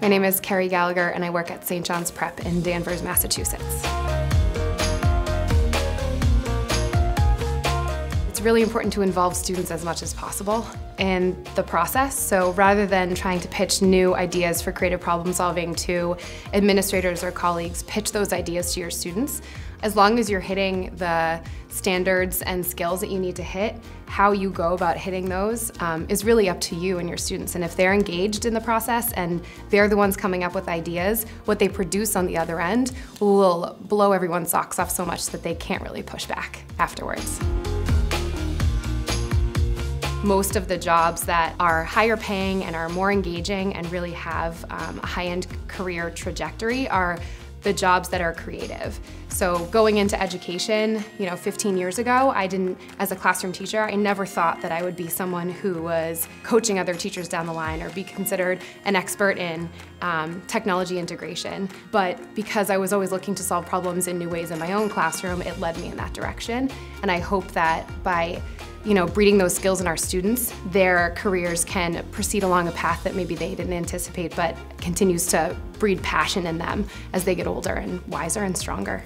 My name is Kerry Gallagher and I work at St. John's Prep in Danvers, Massachusetts. It's really important to involve students as much as possible in the process. So rather than trying to pitch new ideas for creative problem solving to administrators or colleagues, pitch those ideas to your students. As long as you're hitting the standards and skills that you need to hit, how you go about hitting those um, is really up to you and your students. And if they're engaged in the process and they're the ones coming up with ideas, what they produce on the other end will blow everyone's socks off so much that they can't really push back afterwards. Most of the jobs that are higher paying and are more engaging and really have um, a high-end career trajectory are the jobs that are creative. So going into education, you know, 15 years ago, I didn't, as a classroom teacher, I never thought that I would be someone who was coaching other teachers down the line or be considered an expert in um, technology integration. But because I was always looking to solve problems in new ways in my own classroom, it led me in that direction. And I hope that by you know, breeding those skills in our students, their careers can proceed along a path that maybe they didn't anticipate, but continues to breed passion in them as they get older and wiser and stronger.